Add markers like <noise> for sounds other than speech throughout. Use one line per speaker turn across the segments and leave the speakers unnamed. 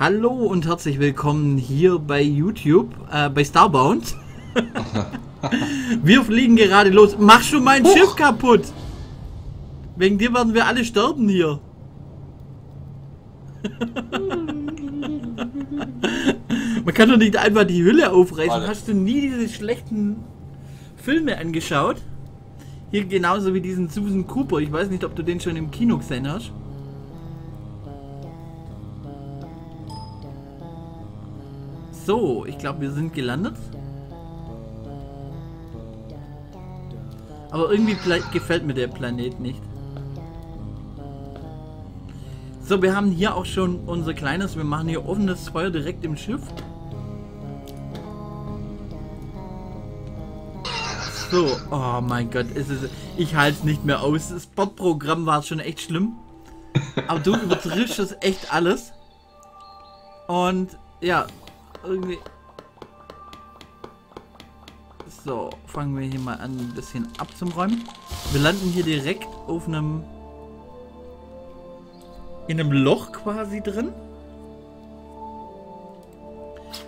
Hallo und herzlich willkommen hier bei YouTube, äh, bei Starbound. <laughs> wir fliegen gerade los. Mach schon mein
Huch.
Schiff kaputt! Wegen dir werden wir alle sterben hier. <laughs> Man kann doch nicht einfach die Hülle aufreißen.
Warte.
Hast du nie diese schlechten Filme angeschaut? Hier genauso wie diesen Susan Cooper. Ich weiß nicht, ob du den schon im Kino gesehen hast. So, ich glaube, wir sind gelandet. Aber irgendwie gefällt mir der Planet nicht. So, wir haben hier auch schon unser kleines, wir machen hier offenes Feuer direkt im Schiff. So, oh mein Gott, es ist, ich halte es nicht mehr aus. Das Bordprogramm war schon echt schlimm. Aber du <laughs> übertriffst es echt alles. Und ja, irgendwie. So, fangen wir hier mal an, ein bisschen abzuräumen. Wir landen hier direkt auf einem. in einem Loch quasi drin.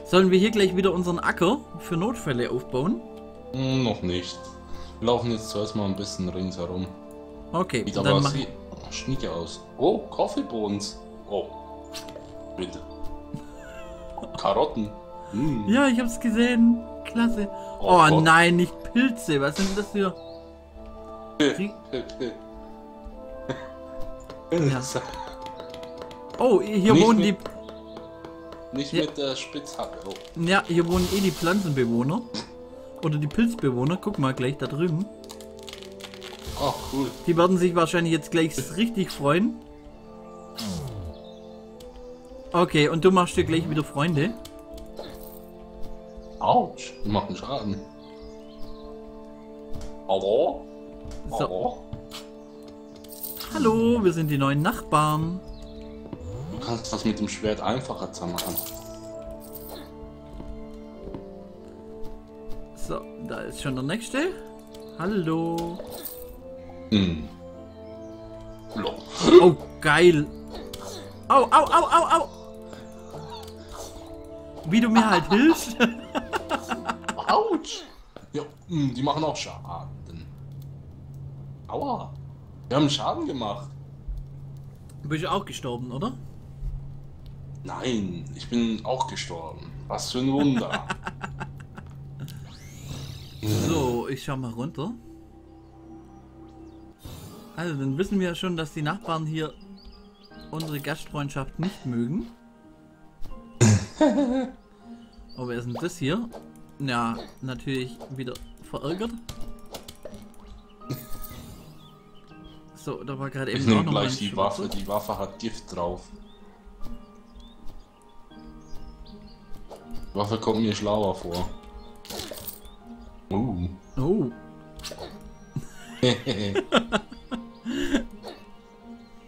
Sollen wir hier gleich wieder unseren Acker für Notfälle aufbauen?
Hm, noch nicht. Wir laufen jetzt zuerst mal ein bisschen ringsherum.
Okay,
Sieht
dann
aber
mach
sie schnieke aus. Oh, Coffeebones. Oh. Bitte. Karotten. Hm.
Ja, ich hab's gesehen. Klasse.
Oh
Oh, nein, nicht Pilze. Was sind das für. Rie- <laughs> Ja. Oh, hier
Nicht
wohnen die.
mit- Nicht
Ja.
mit der Spitzhacke. Oh.
Ja, hier wohnen eh die Pflanzenbewohner. Oder die Pilzbewohner. Guck mal gleich da drüben.
oh, cool.
Die werden sich wahrscheinlich jetzt gleich richtig freuen. Okay, und du machst dir gleich wieder Freunde.
Autsch. Die machen Schaden. Hallo?
So.
Hallo?
Hallo, wir sind die neuen Nachbarn.
Du kannst das mit dem Schwert einfacher zu machen.
So, da ist schon der nächste. Hallo.
Hm.
Oh, geil. Au, au, au, au, au. Wie du mir halt hilfst. <laughs>
Autsch! Ja, hm, die machen auch Schaden. Aua! Wir haben Schaden gemacht.
Bist du auch gestorben, oder?
Nein, ich bin auch gestorben. Was für ein Wunder. <laughs>
So, ich schau mal runter. Also, dann wissen wir ja schon, dass die Nachbarn hier unsere Gastfreundschaft nicht mögen. <laughs> Oh, wer ist denn das hier? Ja, natürlich wieder verärgert. So, da war gerade
Ich
eben auch
nehme gleich die. Waffe. Die Waffe hat Gift drauf. Die Waffe kommt mir schlauer vor. Uh.
Oh, <laughs>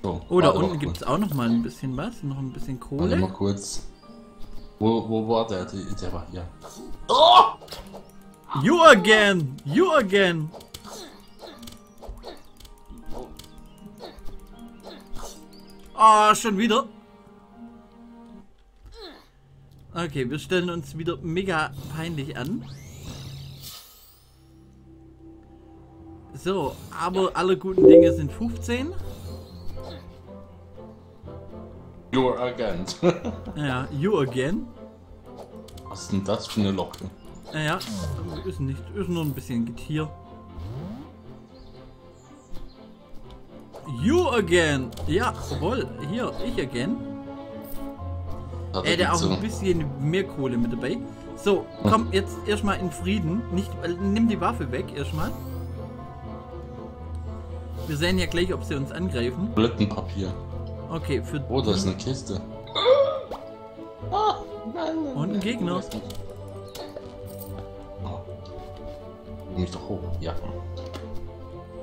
so,
oh da unten gibt es auch noch mal ein bisschen was. Noch ein bisschen
kurz. Warte mal
Kohle.
kurz. Wo, wo war der? Der, war hier.
You again! You again! Ah, schon wieder. Okay, wir stellen uns wieder mega peinlich an. So, aber alle guten Dinge sind 15.
You're agent. <laughs>
Ja, you again.
Was ist denn das für eine Locke?
Naja, ist nicht, ist nur ein bisschen Getier. You again. Ja, jawohl, hier, ich again.
Hat
hat auch
so.
ein bisschen mehr Kohle mit dabei. So, komm jetzt erstmal in Frieden. Nicht, äh, nimm die Waffe weg erstmal. Wir sehen ja gleich, ob sie uns angreifen.
Toilettenpapier.
Okay, für
Oh, da ist eine Kiste. Ah, nein, nein,
Und ein Gegner.
Oh. Mich doch hoch. Ja.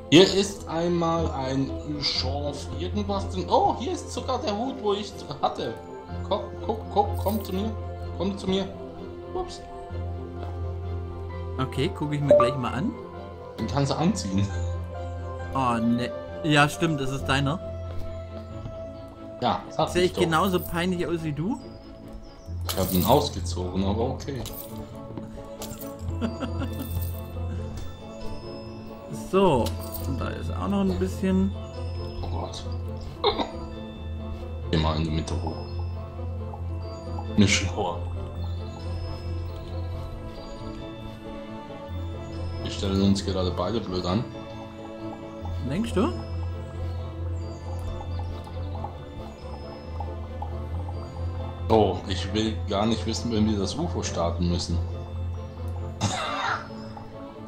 Hier ist einmal ein Schorf irgendwas drin. Oh, hier ist sogar der Hut, wo ich hatte. Komm, guck, guck, komm zu mir. Komm zu mir. Ups.
Okay, gucke ich mir gleich mal an.
Den kannst du anziehen.
Oh, ne. Ja, stimmt, das ist deiner.
Ja, sag
Sehe ich
doch.
genauso peinlich aus wie du?
Ich habe ihn ausgezogen, aber okay. <laughs>
So, und da ist auch noch ein bisschen.
Oh Gott. Geh mal in die Mitte hoch. Nicht schlauer. Wir stellen uns gerade beide blöd an.
Denkst du?
Ich will gar nicht wissen, wenn wir das UFO starten müssen.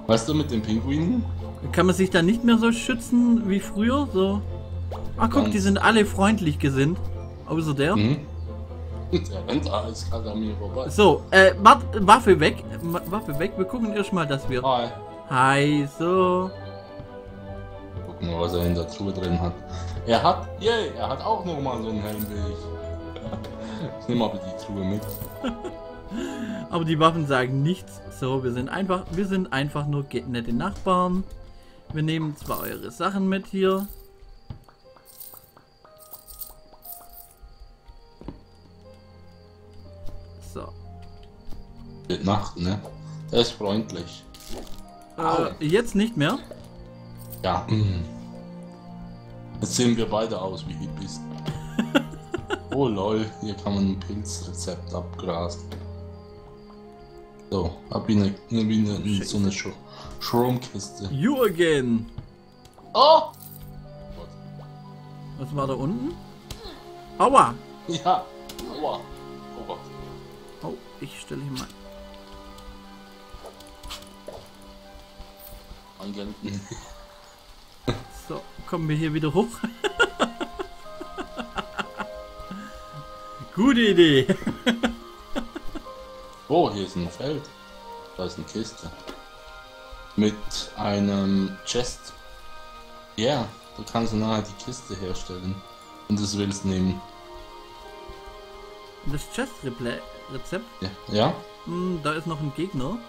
weißt du, mit den Pinguinen?
Kann man sich da nicht mehr so schützen wie früher? So. Ach guck, die sind alle freundlich gesinnt. Außer der.
Mhm. Der rennt alles gerade an mir vorbei.
So, äh, Waffe weg. Waffe weg. Wir gucken erstmal, dass wir.
Hi.
Hi, so.
Gucken wir, was er in der Truhe drin hat. Er hat, yay, er hat auch noch mal so einen Helm wie ich. Ich nehme aber die Truhe mit. <laughs>
Aber die Waffen sagen nichts. So, wir sind einfach, wir sind einfach nur nette Nachbarn. Wir nehmen zwar eure Sachen mit hier. So.
Mit Nacht, ne? Der ist freundlich.
Äh, jetzt nicht mehr.
Ja. Jetzt sehen wir beide aus wie Hippies. Oh lol, hier kann man ein Pilzrezept abgrasen. So, hab ich eine, eine, wie eine, so eine Sch Stromkiste.
You again.
Oh!
Was war da unten? Aua.
Ja! Aua! Oh Gott.
Oh, ich stelle hier mal.
Agenten.
So, kommen wir hier wieder hoch. <laughs> Gute Idee. <laughs>
Oh, hier ist ein Feld. Da ist eine Kiste. Mit einem Chest. Ja, du kannst nachher die Kiste herstellen. Und das willst nehmen.
Das Chest-Rezept.
Ja? ja?
Hm, da ist noch ein Gegner.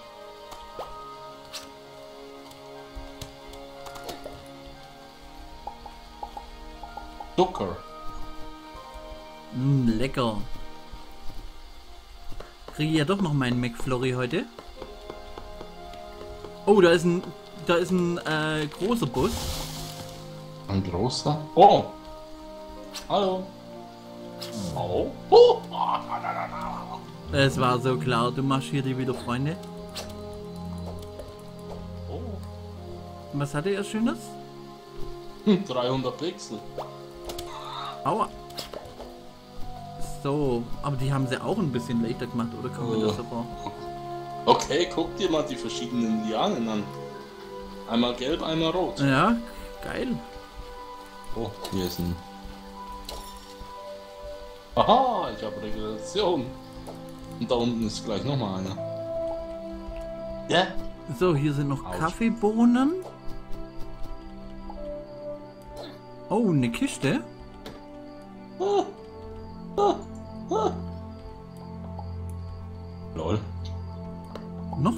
Zucker.
Hm, lecker. Kriege ich ja doch noch meinen McFlurry heute. Oh, da ist ein, da ist ein äh, großer Bus.
Ein großer. Oh! Hallo! Oh! Oh!
Es war so klar, du machst hier die wieder Freunde.
Oh!
Was hatte er Schönes?
Hm, 300 Pixel.
Aua. So, aber die haben sie auch ein bisschen leichter gemacht, oder kann man
Ja.
das aber? <laughs>
Okay, guck dir mal die verschiedenen Lianen an. Einmal gelb, einmal rot.
Ja, geil.
Oh, hier ist ein. Aha, ich habe Regeneration. Und da unten ist gleich nochmal einer. Ja?
So, hier sind noch
Autsch.
Kaffeebohnen. Oh, eine Kiste.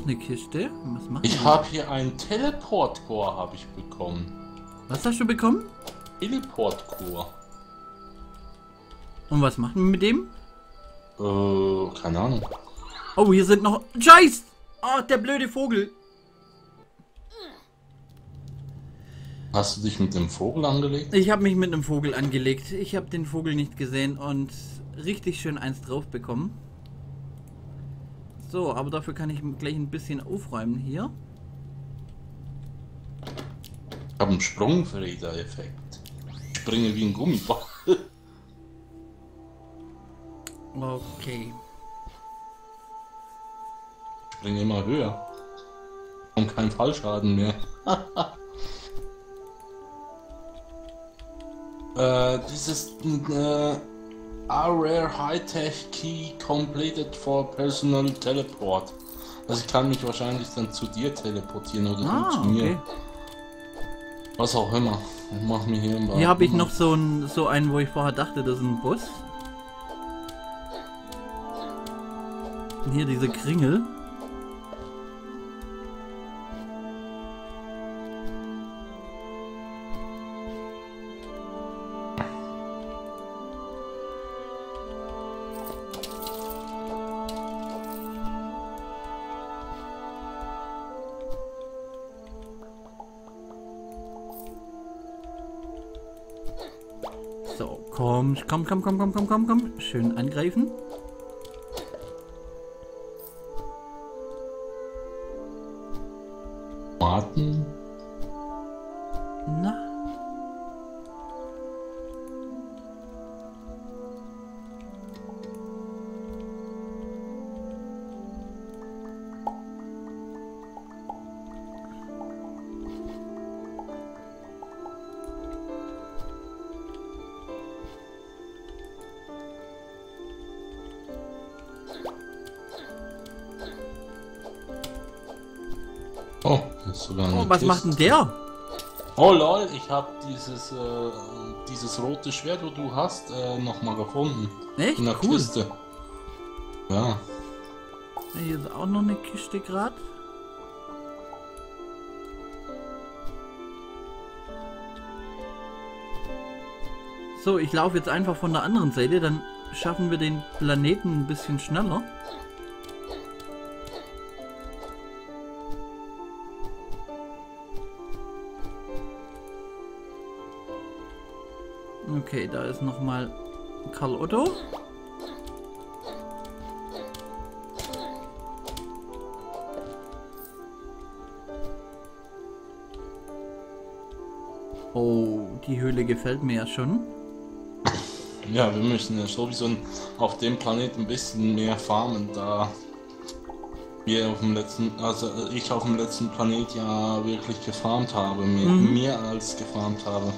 Eine Kiste. Was machen
Ich habe hier einen Teleport-Core habe ich bekommen.
Was hast du bekommen?
Teleport-Core.
Und was machen wir mit dem?
Äh, keine Ahnung.
Oh, hier sind noch... Scheiß! Oh, der blöde Vogel.
Hast du dich mit dem Vogel angelegt?
Ich habe mich mit einem Vogel angelegt. Ich habe den Vogel nicht gesehen und richtig schön eins drauf bekommen. So, aber dafür kann ich gleich ein bisschen aufräumen hier.
Ich habe einen Sprungfeder-Effekt. Ich springe wie ein Gummiball.
Okay.
Ich springe immer höher. Und kein Fallschaden mehr. <laughs> äh, dieses äh, rare High-Tech Key completed for Personal Teleport. Also ich kann mich wahrscheinlich dann zu dir teleportieren oder
Ah,
zu mir.
okay.
Was auch immer. Ich mach mir hier
Hier habe ich noch so, ein, so einen, wo ich vorher dachte, das ist ein Bus. Und hier diese Kringel. Komm, komm, komm, komm, komm, komm, komm, komm. Schön angreifen.
Ist sogar eine
Oh, was
Kiste.
macht denn der?
Oh lol, ich habe dieses, äh, dieses rote Schwert, wo du hast, äh, nochmal gefunden.
Echt?
In der
Cool.
Kiste. Ja.
Hier ist auch noch eine Kiste gerade. So, ich laufe jetzt einfach von der anderen Seite, dann schaffen wir den Planeten ein bisschen schneller. Okay, da ist nochmal Karl Otto. Oh, die Höhle gefällt mir ja schon.
Ja, wir müssen ja sowieso auf dem Planeten ein bisschen mehr farmen, da wir auf dem letzten, also ich auf dem letzten Planet ja wirklich gefarmt habe, mehr,
Mhm.
mehr als gefarmt habe.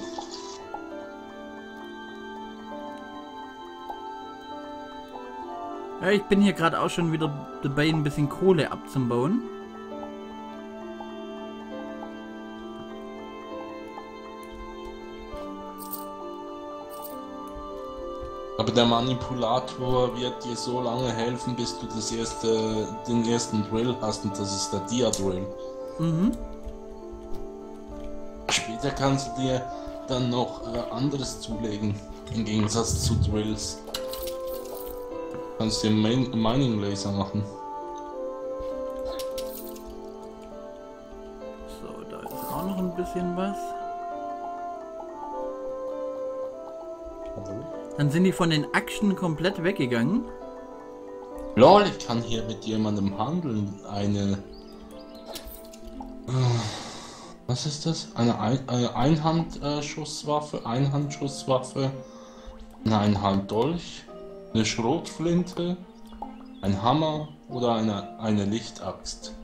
Ja, ich bin hier gerade auch schon wieder dabei, ein bisschen Kohle abzubauen.
Aber der Manipulator wird dir so lange helfen, bis du das erste, den ersten Drill hast und das ist der Dia-Drill.
Mhm.
Später kannst du dir dann noch äh, anderes zulegen, im Gegensatz zu Drills. Kannst dir Min Mining Laser machen.
So, da ist auch noch ein bisschen was. Dann sind die von den Action komplett weggegangen.
Lol, ich kann hier mit jemandem handeln. Eine. Äh, Was ist das? Eine, Ein eine Einhandschusswaffe, Einhandschusswaffe, ein Einhanddolch, eine Schrotflinte, ein Hammer oder eine, eine Lichtaxt.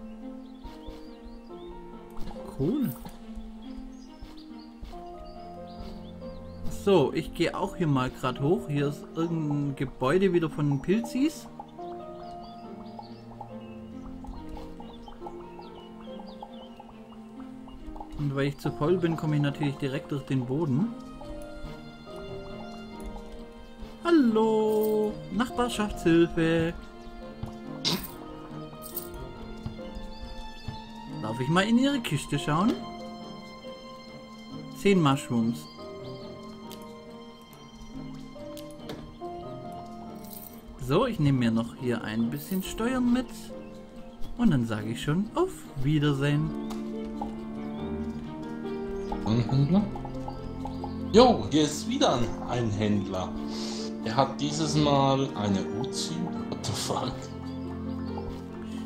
Cool. So, ich gehe auch hier mal gerade hoch. Hier ist irgendein Gebäude wieder von den Pilzis. Und weil ich zu voll bin, komme ich natürlich direkt durch den Boden. Nachbarschaftshilfe. Darf ich mal in ihre Kiste schauen? Zehn Mushrooms. So, ich nehme mir noch hier ein bisschen Steuern mit. Und dann sage ich schon auf Wiedersehen.
Ein Händler? Jo, hier ist wieder ein, ein Händler. Er hat dieses Mal eine Uzi. What the fuck?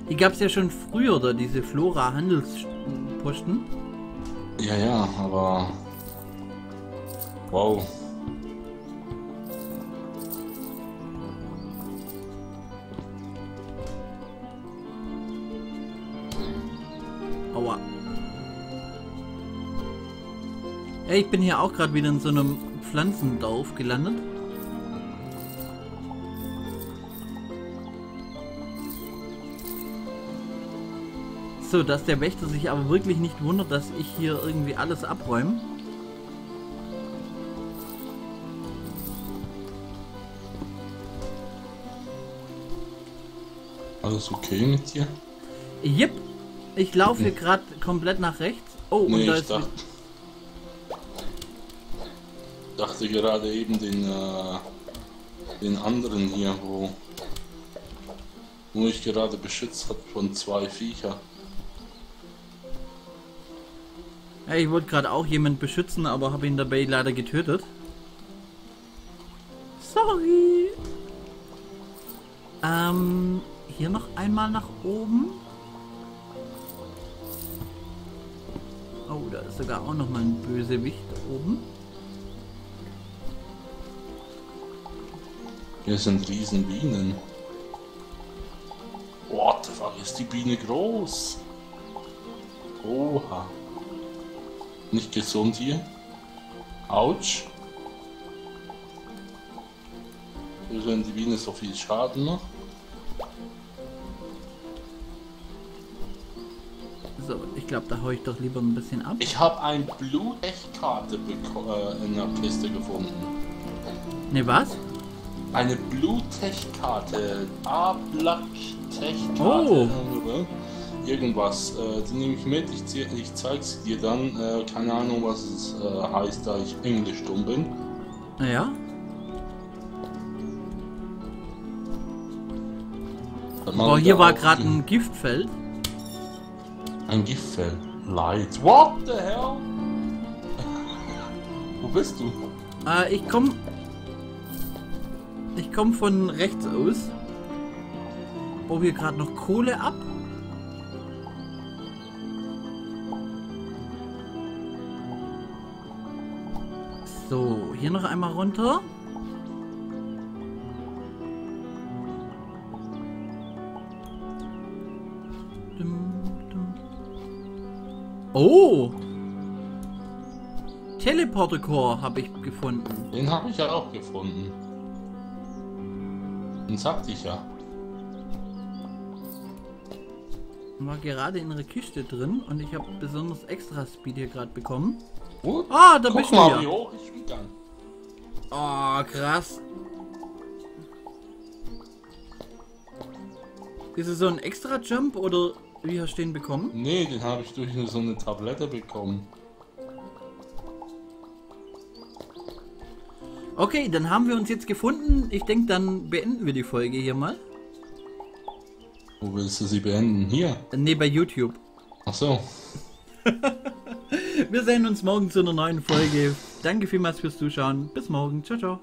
Die gab es ja schon früher, da diese Flora-Handelsposten.
Ja, ja, aber. Wow.
Aua. Ja, ich bin hier auch gerade wieder in so einem Pflanzendorf gelandet. So, dass der Wächter sich aber wirklich nicht wundert, dass ich hier irgendwie alles abräume.
Alles okay mit dir?
Jep, ich laufe hier gerade komplett nach rechts. Oh, und
Nee,
da
ich
ist...
dachte, dachte gerade eben den, äh, den anderen hier, wo, wo ich gerade beschützt hat von zwei Viecher.
Ja, ich wollte gerade auch jemand beschützen, aber habe ihn dabei leider getötet. Ähm, hier noch einmal nach oben. Oh, da ist sogar auch noch mal ein Bösewicht oben.
Hier sind riesen Bienen. What the fuck, ist die Biene groß? Oha. Nicht gesund hier. Autsch. Hier sind die Biene so viel Schaden noch.
So, ich glaube, da hau ich doch lieber ein bisschen ab.
Ich habe ein Blutechtkarte äh, in der Kiste gefunden.
Ne, was?
Eine Bluttech-Karte. A-Black-Tech-Karte.
Oh.
Irgendwas. Äh, die nehme ich mit, ich, ich zeig's dir dann. Äh, keine Ahnung, was es äh, heißt, da ich Englisch dumm bin.
Naja. Oh, hier war gerade ein Giftfeld.
Ein Giftfeld. Light. What the hell? <laughs> Wo bist du?
Äh, ich komm. Ich komm von rechts aus. Baue hier gerade noch Kohle ab. So, hier noch einmal runter. Oh! Teleporter-Core habe ich gefunden.
Den habe ich ja auch gefunden. Den sagte ich ja.
War gerade in einer Kiste drin und ich habe besonders extra Speed hier gerade bekommen.
Gut.
Ah, da
Guck
bist du
mal,
ja. Oh, krass. Ist es so ein extra Jump oder wie hast du den bekommen?
Nee, den habe ich durch so eine Tablette bekommen.
Okay, dann haben wir uns jetzt gefunden. Ich denke, dann beenden wir die Folge hier mal.
Wo willst du sie beenden? Hier.
Ne, bei YouTube.
Ach so. <laughs>
Wir sehen uns morgen zu einer neuen Folge. Danke vielmals fürs Zuschauen. Bis morgen. Ciao, ciao.